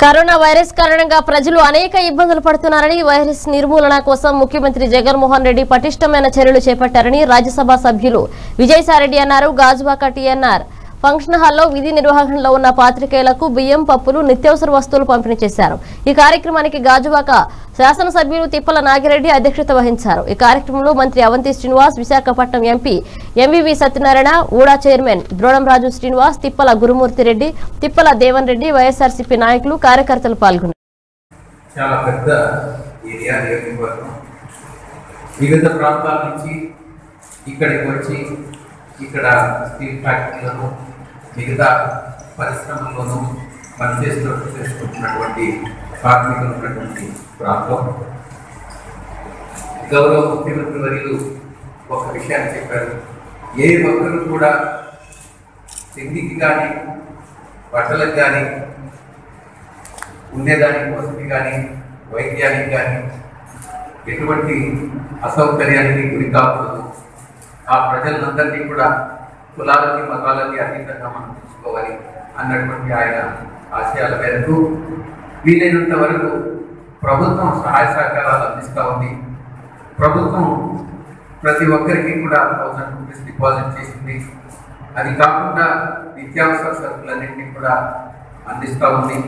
Corona virus కారణంగా ప్రజలు అనేక ఇబ్బందులు పడుతున్నారని వైరస్ నిర్మూలన కోసం ముఖ్యమంత్రి జగన్మోహన్ రెడ్డి పటిష్టమైన చర్యలు చేపట్టారని రాజ్యసభ సభ్యులు విజయసాయిరెడ్డి అన్నారు గాజువాక టీఎన్ఆర్ ఫంక్షన్ హాల్లో విధి నిర్వహణలో ఉన్న పాత్రికేయులకు బియ్యం పప్పులు నిత్యావసర వస్తువులు పంపిణీ చేశారు. ఈ కార్యక్రమానికి గాజువాక శాసనసభ్యులు తిప్పల నాగిరెడ్డి అధ్యక్షత వహించారు. ఈ కార్యక్రమంలో మంత్రి Avanthi Srinivas Visakhapatnam MP MVV Satyanarayana UDA chairman Dronamraju Srinivas Tippala Gurumurthy Reddy Tippala Devan Reddy YSRCP నాయకులు కార్యకర్తలు పాల్గొన్నారు. చాలా పెద్ద ఏరియా నియోజకవర్గం. వివిధ ప్రాంతాల నుంచి ఇక్కడికి వచ్చి ఇక్కడ స్టీల్ ఫ్యాక్టరీలను మిగతా పరిశ్రమల్లోనూ పనిచేస్తూ చేసుకుంటున్నటువంటి కార్మికులు ఉన్నటువంటి ప్రాంతం. గౌరవ ముఖ్యమంత్రి వర్యులు ఒక విషయాన్ని చెప్పారు. ఏ ఒక్కరు కూడా తిండికి కానీ బట్టలకు కానీ ఉండేదానికి వసతి కానీ వైద్యానికి కానీ ఎటువంటి అసౌకర్యానికి గురి కాకూడదు. ఆ ప్రజలందరినీ కూడా కులాలకి మతాలకి అతీతంగా మనం చూసుకోవాలి అన్నటువంటి ఆయన ఆశయాల మేరకు వీలైనంత వరకు ప్రభుత్వం సహాయ సహకారాలు అందిస్తూ ఉంది. ప్రభుత్వం ప్రతి ఒక్కరికి కూడా థౌసండ్ రూపీస్ డిపాజిట్ చేసింది. అది కాకుండా నిత్యావసర సరుకులన్నింటినీ కూడా అందిస్తూ ఉంది.